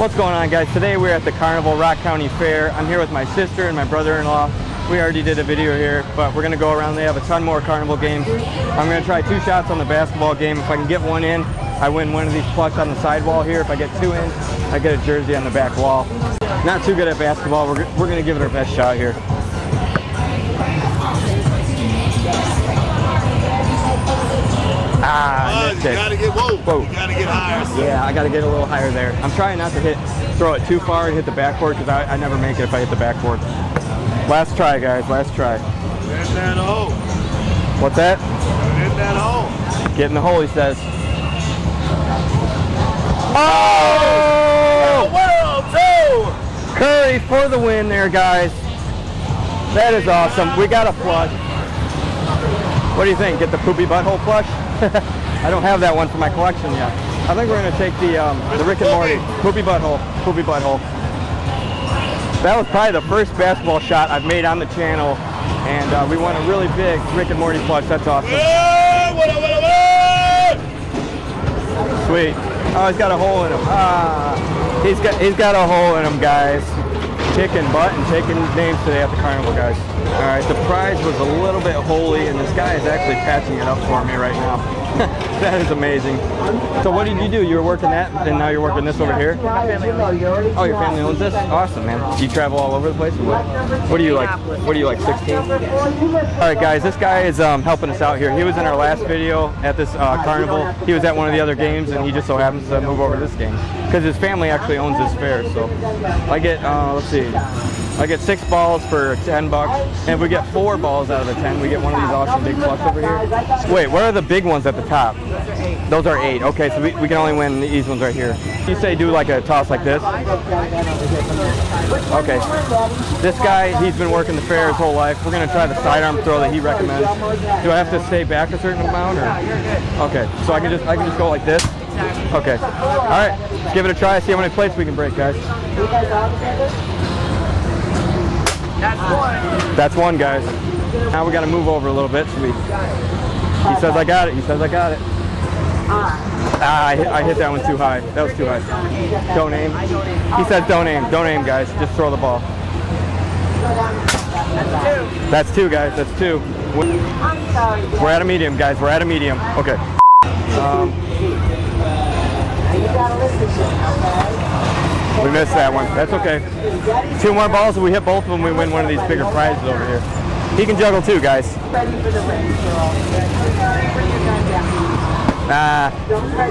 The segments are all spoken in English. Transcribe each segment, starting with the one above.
What's going on guys? Today we're at the Carnival Rock County Fair. I'm here with my sister and my brother-in-law. We already did a video here, but we're gonna go around. They have a ton more carnival games. I'm gonna try two shots on the basketball game. If I can get one in, I win one of these plush on the sidewall here. If I get two in, I get a jersey on the back wall. Not too good at basketball. We're, we're gonna give it our best shot here. Ah, missed you gotta get whoa. Whoa. You gotta get higher. son. Yeah, I got to get a little higher there. I'm trying not to hit, throw it too far and hit the backboard because I, I never make it if I hit the backboard. Last try, guys. Last try. Get in that hole. What's that? Get in that hole. Get in the hole, he says. Oh! World two. Curry for the win there, guys. That is awesome. We got a flush. What do you think? Get the poopy butthole plush? I don't have that one for my collection yet. I think we're gonna take the um, the Rick and Morty poopy butthole, poopy butthole. That was probably the first basketball shot I've made on the channel, and uh, we won a really big Rick and Morty plush. That's awesome. Sweet. Oh, he's got a hole in him. Ah, he's got he's got a hole in him, guys. Kicking butt and taking names today at the carnival, guys. All right, the prize was a little bit holy, and this guy is actually patching it up for me right now. that is amazing. So what did you do? You were working that, and now you're working this over here. Oh, your family owns this? Awesome, man. Do you travel all over the place? What? What are you like? What are you like, 16? All right, guys. This guy is um, helping us out here. He was in our last video at this uh, carnival. He was at one of the other games, and he just so happens to move over to this game because his family actually owns this fair. So I get, uh, let's see, I get six balls for 10 bucks, and if we get four balls out of the 10, we get one of these awesome big plush over here. Wait, where are the big ones at the top? Those are eight. Okay, so we, we can only win these ones right here. You say do like a toss like this? Okay. This guy, he's been working the fair his whole life. We're gonna try the sidearm throw that he recommends. Do I have to stay back a certain amount or? Okay, so I can just I can just go like this. Okay. All right, let's give it a try. See how many plates we can break, guys. That's one, That's one, guys. Now we got to move over a little bit. So we, he says I got it. He says I got it. Ah, I hit, I hit that one too high. That was too high. Don't aim. He says don't aim. Don't aim, guys. Just throw the ball. That's two, guys. That's two. We're at a medium, guys. We're at a medium. Okay. Um, we missed that one. That's okay. Two more balls, and we hit both of them. We win one of these bigger prizes over here. He can juggle too, guys. Nah,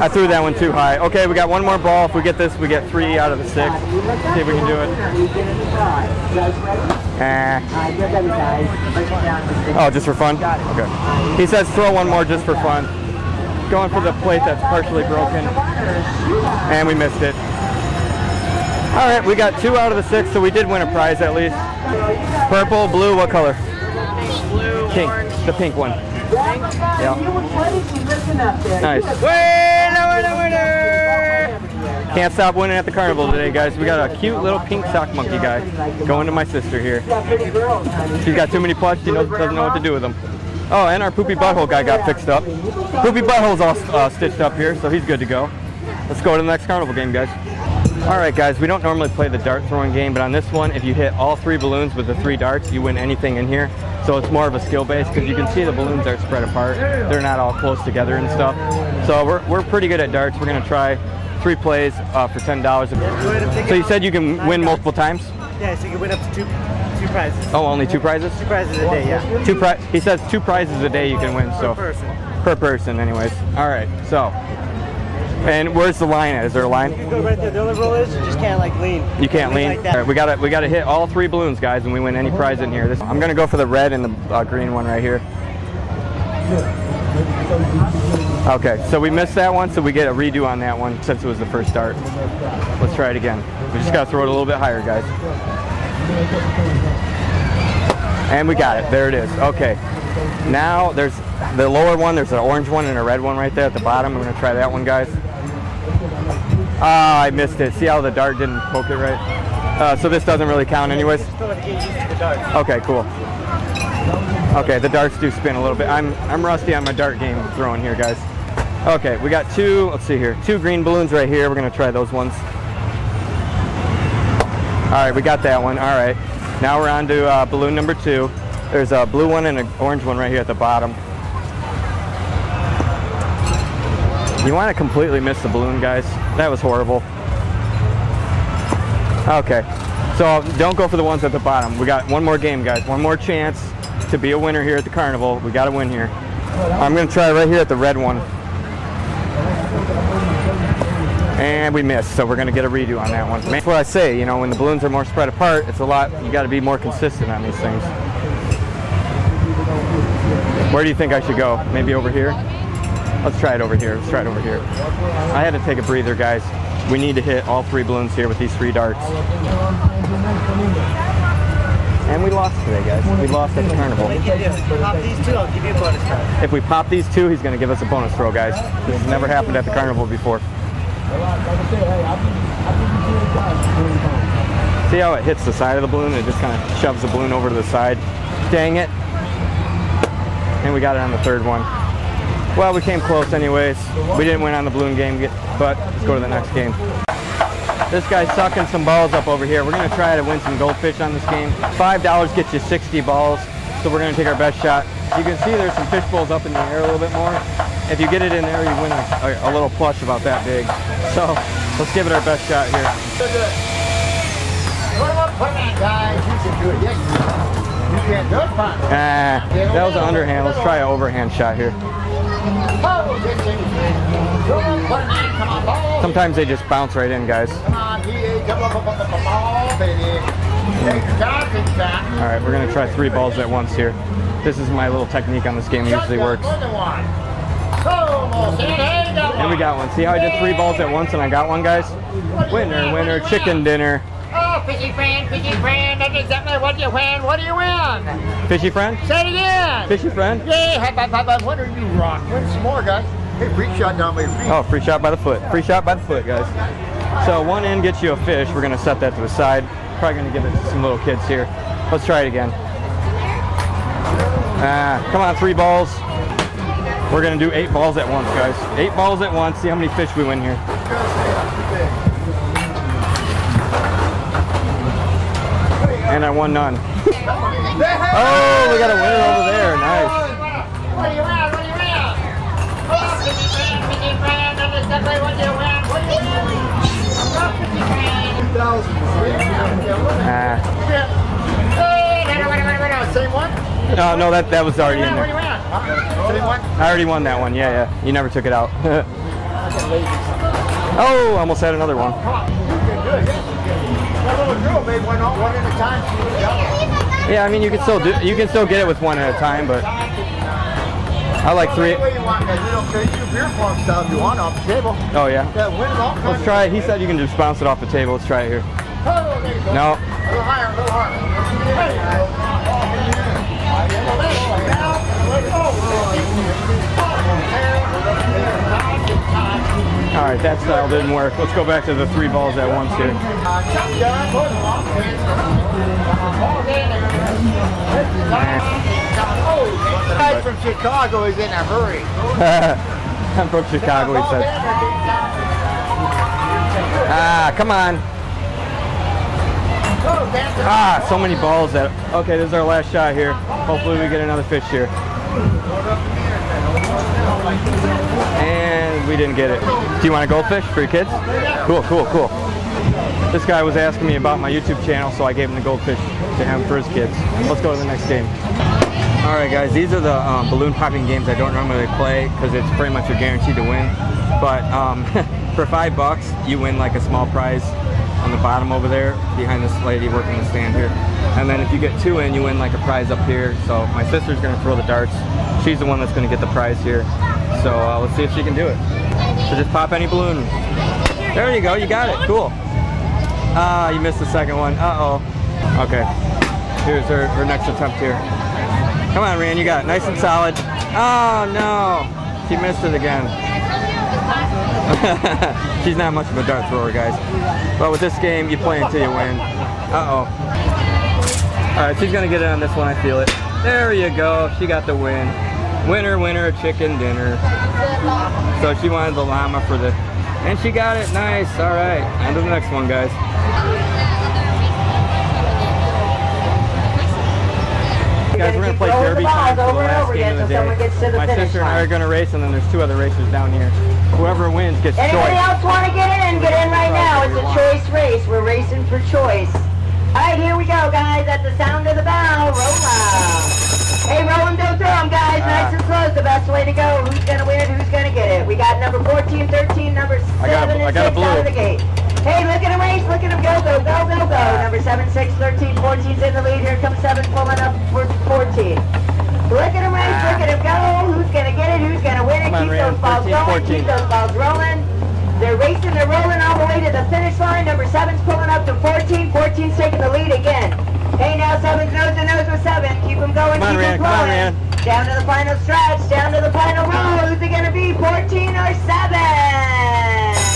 I threw that one too high. Okay, we got one more ball. If we get this, we get three out of the six. See if we can do it. Ah. Oh, just for fun? Okay. He says throw one more just for fun. Going for the plate that's partially broken. And we missed it. All right, we got two out of the six, so we did win a prize at least. Purple, blue, what color? Pink, the pink one. Yeah. Nice. Winner, winner, winner! Can't stop winning at the carnival today, guys. We got a cute little pink sock monkey guy going to my sister here. She's got too many plush. She knows, doesn't know what to do with them. Oh, and our poopy butthole guy got fixed up. Poopy butthole's all uh, stitched up here, so he's good to go. Let's go to the next carnival game, guys. All right, guys, we don't normally play the dart throwing game, but on this one, if you hit all three balloons with the three darts, you win anything in here. So it's more of a skill base because you can see the balloons are spread apart. They're not all close together and stuff. So we're, we're pretty good at darts. We're gonna try three plays uh, for $10. So you said you can win multiple times? Yeah, so you can win up to two two prizes. Oh, only two prizes? Two prizes a day, yeah. Two pri- He says two prizes a day you can win. So Per person. per person, anyways. All right. So, and where's the line at? Is there a line? You can go right there. The only rule is you just can't like lean. You can't lean. Like right, we gotta we gotta hit all three balloons, guys, and we win any prize in here. This, I'm gonna go for the red and the uh, green one right here. Okay, so we missed that one, so we get a redo on that one since it was the first start. Let's try it again. We just gotta throw it a little bit higher, guys. And we got it. There it is. Okay. Now there's the lower one. There's an orange one and a red one right there at the bottom. I'm gonna try that one, guys. Ah, I missed it. See how the dart didn't poke it right? Uh, so this doesn't really count anyways? Just throw it to get used to the darts. Okay, cool. Okay, the darts do spin a little bit. I'm I'm rusty on my dart game throwing here, guys. Okay, we got two, let's see here, two green balloons right here. We're gonna try those ones. All right, we got that one. All right. Now we're on to uh, balloon number two. There's a blue one and an orange one right here at the bottom. You want to completely miss the balloon, guys? That was horrible. Okay, so don't go for the ones at the bottom. We got one more game, guys. One more chance to be a winner here at the carnival. We got to win here. I'm going to try right here at the red one. And we missed, so we're going to get a redo on that one. That's what I say, you know, when the balloons are more spread apart, it's a lot, you got to be more consistent on these things. Where do you think I should go? Maybe over here? Let's try it over here. Let's try it over here. I had to take a breather, guys. We need to hit all three balloons here with these three darts. And we lost today, guys. We lost at the carnival. Pop these two, I'll give you a bonus card. If we pop these two, he's going to give us a bonus throw, guys. This has never happened at the carnival before. See how it hits the side of the balloon? It just kind of shoves the balloon over to the side. Dang it. And we got it on the third one. Well, we came close anyways. We didn't win on the balloon game, but let's go to the next game. This guy's sucking some balls up over here. We're going to try to win some goldfish on this game. $5 gets you 60 balls, so we're going to take our best shot. You can see there's some fish bowls up in the air a little bit more. If you get it in there, you win a, a, little plush about that big. So let's give it our best shot here. Ah, that was an underhand. Let's try an overhand shot here. Sometimes they just bounce right in, guys. All right, we're gonna try three balls at once here. This is my little technique on this game. It usually works. And we got one. See how I did three balls at once and I got one, guys? Winner, winner, chicken dinner. Fishy friend, fishy friend. That's exactly what do you win. What do you win? Fishy friend? Say it again. Fishy friend? Yeah, hop, hop, hop, hop. What are you rock? Win some more, guys. Hey, free shot down by your feet. Oh, free shot by the foot. Free shot by the foot, guys. So one end gets you a fish. We're gonna set that to the side. Probably gonna give it to some little kids here. Let's try it again. Ah, come on, three balls. We're gonna do eight balls at once, guys. Eight balls at once. See how many fish we win here. And I won none. Oh, we got a winner over there. Nice. What do you win? What do you win? Fishy friend, fishy friend. That's exactly what you win. What do you win? Fishy friend. Ah. Same one? No, no, that that was already in What do you there. win? Huh? Same one? I already won that one. Yeah, yeah. You never took it out. oh, almost had another one. Come on. You can do it. Yes, you can. That little girl made one, one at a time. She was yelling. Yeah, I mean you can still do you can still get it with one at a time, but I like three. Any way you want, guys. You don't care. You do beer pong style if you want off the table. Oh yeah. Yeah, win it. Let's try it. He said you can just bounce it off the table. Let's try it here. Oh, there you. No. A All right, that style didn't work. Let's go back to the three balls at once here. Guy from Chicago is in a hurry. I'm from Chicago, he said. Ah, come on. Ah, so many balls that. Okay, this is our last shot here. Hopefully we get another fish here. And we didn't get it. Do you want a goldfish for your kids? Cool, cool, cool. This guy was asking me about my YouTube channel, so I gave him the goldfish to him for his kids. Let's go to the next game. All right, guys, these are the um, balloon popping games I don't normally play because it's pretty much a guarantee to win. But um, for five bucks, you win like a small prize on the bottom over there behind this lady working the stand here. And then if you get two in, you win like a prize up here. So my sister's gonna throw the darts. She's the one that's gonna get the prize here. So uh, let's see if she can do it. So just pop any balloon. There you go, you got it, cool. Ah, you missed the second one, uh-oh. Okay, here's her, her next attempt here. Come on, Rand, you got it, nice and solid. Oh no, she missed it again. She's not much of a dart thrower, guys. But with this game, you play until you win. Uh-oh. All right, she's gonna get it on this one, I feel it. There you go, she got the win winner, winner, chicken dinner. So she wanted the llama for the, and she got it, nice, all right. On to the next one, guys. Guys, we're gonna play derby time for the last game of the day. My sister and I are gonna race, and then there's two other racers down here. Whoever wins gets Anybody choice. Else wanna get in? Get in right now. It's a choice race. We're racing for choice. All right, here we go, guys. At the sound of the bell, roll out. Hey, roll 'em, don't throw 'em, guys. Uh. Nice and slow is the best way to go. Who's gonna win? Who's gonna get it? We got number 14, 13, number I got a- 7, I and got 6 out of the gate. Hey, look at him race. Look at him go, go, go, go, go. Uh. Number 7, 6, 13, 14's in the lead. Here comes 7 pulling up for 14. Look at him race. Ah. Look at him go. Who's gonna get it? Who's gonna win it? On, Keep Rand. those balls 13, going. 14. Keep those balls rolling. They're racing, they're rolling all the way to the finish line. Number seven's pulling up to 14. 14's taking the lead again. Hey, now seven's nose to nose with seven. Keep them going, Come on, keep Rand, them come on, Down to the final stretch, down to the final row. Who's it gonna be? 14 or seven?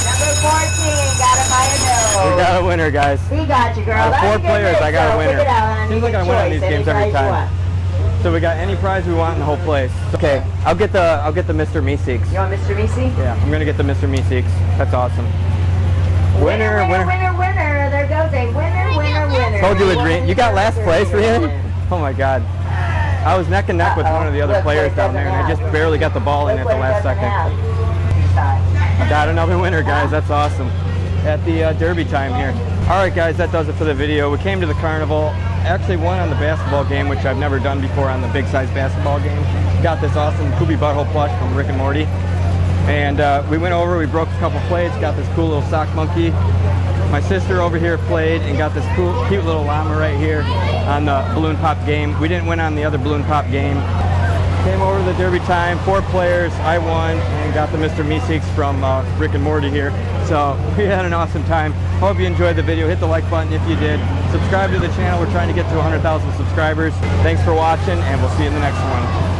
Number 14, got it by a nose. We got a winner, guys. We got you, girl. That's four a players, I got a so winner. It out. Seems like I win on these games every time. So we got any prize we want in the whole place. Okay, I'll get the I'll get the Mr. Meeseeks. You want Mr. Meeseeks? Yeah, I'm gonna get the Mr. Meeseeks. That's awesome. Winner, Winner, winner, winner, winner. There goes a winner, winner, winner. Told you, Adrian. You got last place. Rhian? Oh my God. I was neck and neck with one of the other players down there, and I just barely got the ball in at the last second. Got another winner, guys. That's awesome. At the uh, Derby time here. All right, guys, that does it for the video. We came to the carnival. Actually won on the basketball game, which I've never done before on the big size basketball game. Got this awesome Poopy Butthole plush from Rick and Morty. And uh, we went over, we broke a couple plates, got this cool little sock monkey. My sister over here played and got this cool, cute little llama right here on the balloon pop game. We didn't win on the other balloon pop game. Came over to the Derby time, four players, I won, and got the Mr. Meeseeks from uh, Rick and Morty here. So we had an awesome time. Hope you enjoyed the video. Hit the like button if you did. Subscribe to the channel. We're trying to get to 100,000 subscribers. Thanks for watching, and we'll see you in the next one.